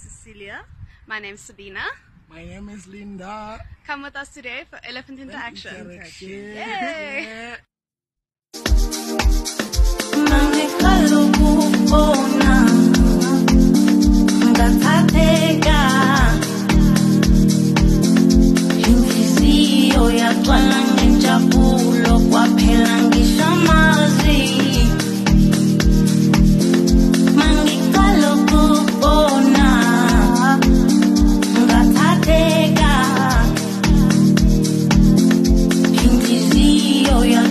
Cecilia. My name is Sabina. My name is Linda. Come with us today for Elephant Interaction. Interaction. Yay! hiyo ya